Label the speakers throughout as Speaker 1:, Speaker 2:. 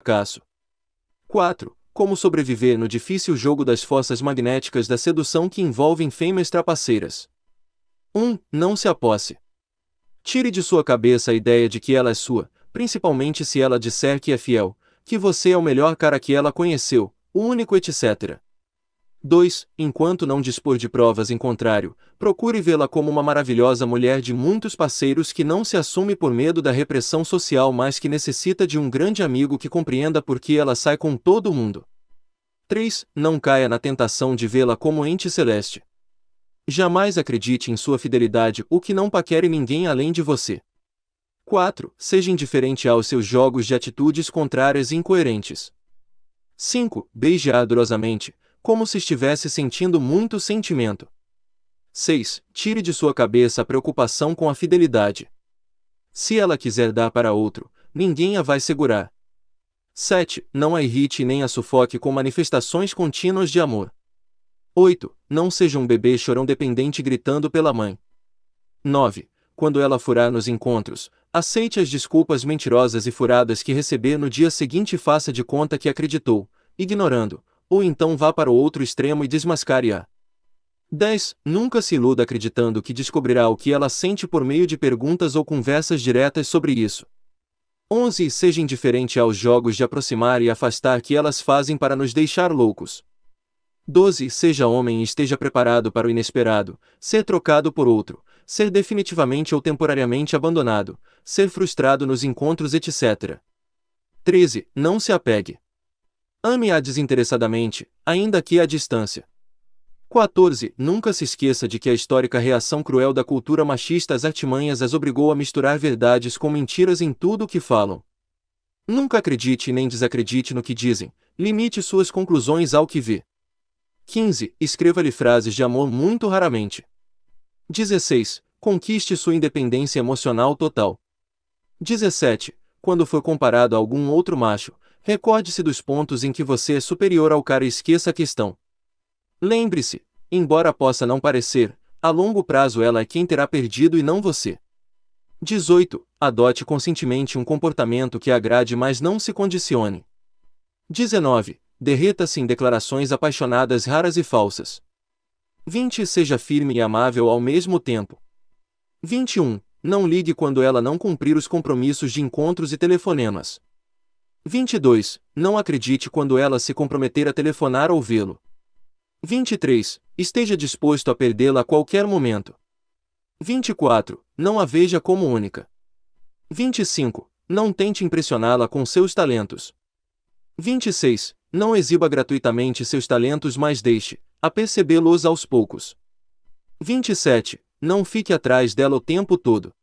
Speaker 1: fracasso. 4. Como sobreviver no difícil jogo das forças magnéticas da sedução que envolvem fêmeas trapaceiras. 1. Não se aposse. Tire de sua cabeça a ideia de que ela é sua, principalmente se ela disser que é fiel, que você é o melhor cara que ela conheceu, o único etc. 2. Enquanto não dispor de provas em contrário, procure vê-la como uma maravilhosa mulher de muitos parceiros que não se assume por medo da repressão social, mas que necessita de um grande amigo que compreenda por que ela sai com todo mundo. 3. Não caia na tentação de vê-la como ente celeste. Jamais acredite em sua fidelidade ou que não paquere ninguém além de você. 4. Seja indiferente aos seus jogos de atitudes contrárias e incoerentes. 5. Beije ardorosamente, como se estivesse sentindo muito sentimento. 6. Tire de sua cabeça a preocupação com a fidelidade. Se ela quiser dar para outro, ninguém a vai segurar. 7. Não a irrite nem a sufoque com manifestações contínuas de amor. 8. Não seja um bebê chorão dependente gritando pela mãe. 9. Quando ela furar nos encontros, aceite as desculpas mentirosas e furadas que receber no dia seguinte e faça de conta que acreditou, ignorando, ou então vá para o outro extremo e desmascare-a. 10. Nunca se iluda acreditando que descobrirá o que ela sente por meio de perguntas ou conversas diretas sobre isso. 11. Seja indiferente aos jogos de aproximar e afastar que elas fazem para nos deixar loucos. 12. Seja homem e esteja preparado para o inesperado, ser trocado por outro, ser definitivamente ou temporariamente abandonado, ser frustrado nos encontros, etc. 13. Não se apegue. Ame-a desinteressadamente, ainda que à distância. 14. Nunca se esqueça de que a histórica reação cruel da cultura machista às artimanhas as obrigou a misturar verdades com mentiras em tudo o que falam. Nunca acredite nem desacredite no que dizem, limite suas conclusões ao que vê. 15. Escreva-lhe frases de amor muito raramente. 16. Conquiste sua independência emocional total. 17. Quando for comparado a algum outro macho, Recorde-se dos pontos em que você é superior ao cara e esqueça a questão. Lembre-se, embora possa não parecer, a longo prazo ela é quem terá perdido e não você. 18. Adote conscientemente um comportamento que agrade, mas não se condicione. 19. Derreta-se em declarações apaixonadas raras e falsas. 20. Seja firme e amável ao mesmo tempo. 21. Não ligue quando ela não cumprir os compromissos de encontros e telefonemas. 22. Não acredite quando ela se comprometer a telefonar ou vê-lo. 23. Esteja disposto a perdê-la a qualquer momento. 24. Não a veja como única. 25. Não tente impressioná-la com seus talentos. 26. Não exiba gratuitamente seus talentos, mas deixe a percebê-los aos poucos. 27. Não fique atrás dela o tempo todo.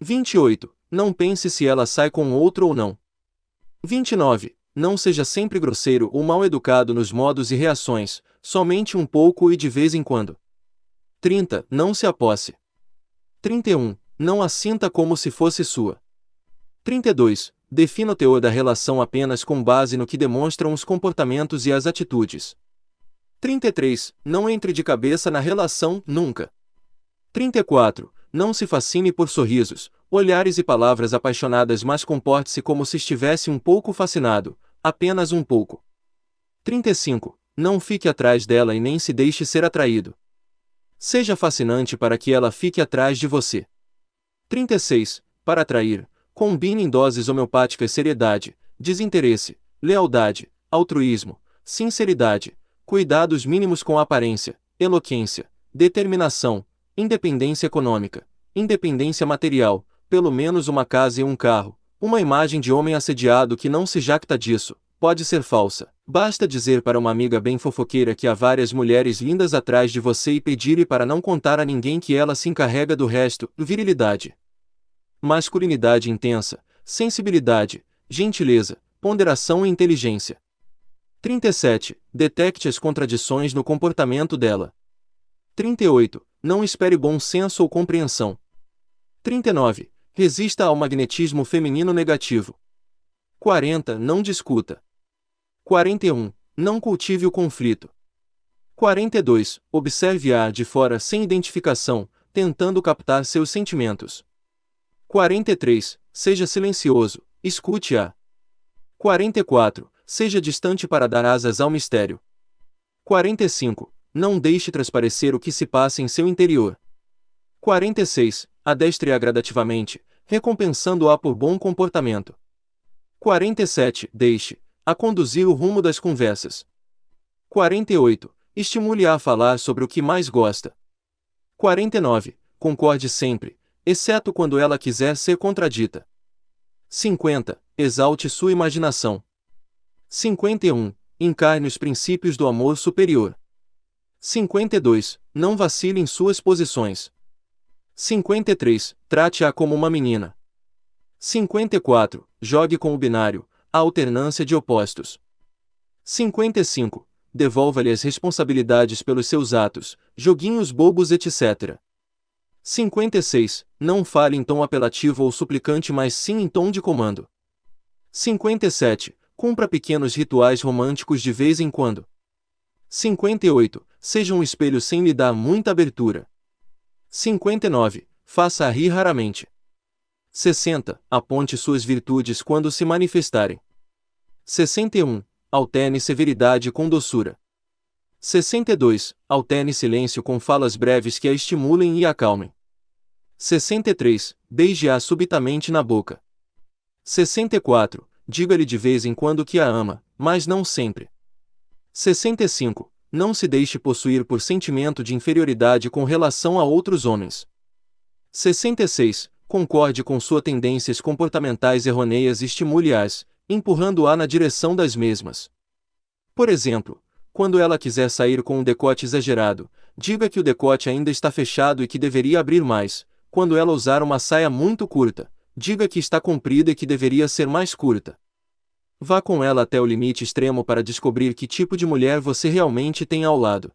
Speaker 1: 28. Não pense se ela sai com outro ou não. 29. Não seja sempre grosseiro ou mal educado nos modos e reações, somente um pouco e de vez em quando. 30. Não se aposse. 31. Não a sinta como se fosse sua. 32. Defina o teor da relação apenas com base no que demonstram os comportamentos e as atitudes. 33. Não entre de cabeça na relação, nunca. 34. Não se fascine por sorrisos, olhares e palavras apaixonadas, mas comporte-se como se estivesse um pouco fascinado, apenas um pouco. 35. Não fique atrás dela e nem se deixe ser atraído. Seja fascinante para que ela fique atrás de você. 36. Para atrair, combine em doses homeopáticas seriedade, desinteresse, lealdade, altruísmo, sinceridade, cuidados mínimos com aparência, eloquência, determinação, independência econômica, independência material, pelo menos uma casa e um carro. Uma imagem de homem assediado que não se jacta disso, pode ser falsa. Basta dizer para uma amiga bem fofoqueira que há várias mulheres lindas atrás de você e pedir-lhe para não contar a ninguém que ela se encarrega do resto. Virilidade. Masculinidade intensa, sensibilidade, gentileza, ponderação e inteligência. 37. Detecte as contradições no comportamento dela. 38. Não espere bom senso ou compreensão. 39. Resista ao magnetismo feminino negativo. 40. Não discuta. 41. Não cultive o conflito. 42. Observe-a de fora sem identificação, tentando captar seus sentimentos. 43. Seja silencioso, escute-a. 44. Seja distante para dar asas ao mistério. 45. Não deixe transparecer o que se passa em seu interior. 46. Adestre-a gradativamente, recompensando-a por bom comportamento. 47. Deixe a conduzir o rumo das conversas. 48. Estimule-a a falar sobre o que mais gosta. 49. Concorde sempre, exceto quando ela quiser ser contradita. 50. Exalte sua imaginação. 51. Encarne os princípios do amor superior. 52. Não vacile em suas posições. 53. Trate-a como uma menina. 54. Jogue com o binário, a alternância de opostos. 55. Devolva-lhe as responsabilidades pelos seus atos, joguinhos bobos, etc. 56. Não fale em tom apelativo ou suplicante, mas sim em tom de comando. 57. Cumpra pequenos rituais românticos de vez em quando. 58. Seja um espelho sem lhe dar muita abertura. 59. Faça-a rir raramente. 60. Aponte suas virtudes quando se manifestarem. 61. Alterne severidade com doçura. 62. Alterne silêncio com falas breves que a estimulem e acalmem. 63. Beije-a subitamente na boca. 64. Diga-lhe de vez em quando que a ama, mas não sempre. 65. Não se deixe possuir por sentimento de inferioridade com relação a outros homens. 66. Concorde com suas tendências comportamentais errôneas e estimule-as, empurrando-a na direção das mesmas. Por exemplo, quando ela quiser sair com um decote exagerado, diga que o decote ainda está fechado e que deveria abrir mais. Quando ela usar uma saia muito curta, diga que está comprida e que deveria ser mais curta. Vá com ela até o limite extremo para descobrir que tipo de mulher você realmente tem ao lado.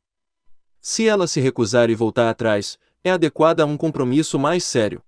Speaker 1: Se ela se recusar e voltar atrás, é adequada a um compromisso mais sério.